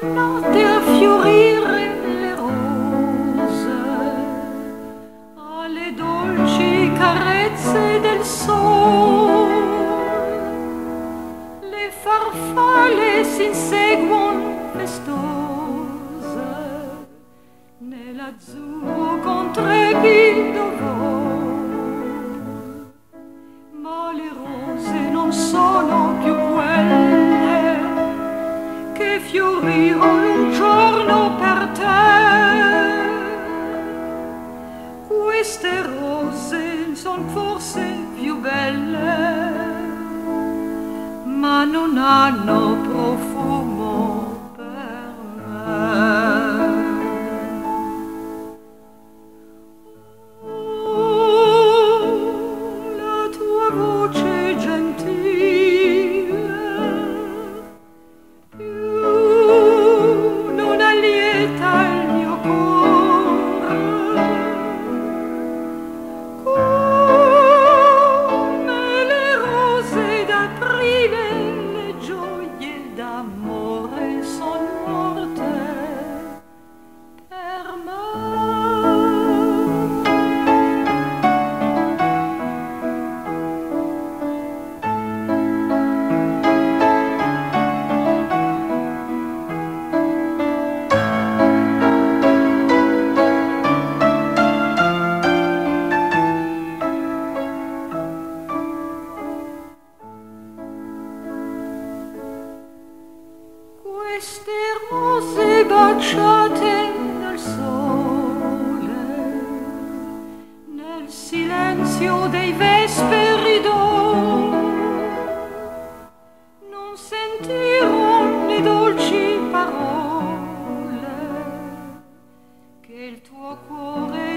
tornate a fiorire le rose, alle dolci carezze del sole, le farfalle si inseguono. belle, ma non hanno profumo per me. Oh, la tua voce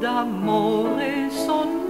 d'amore son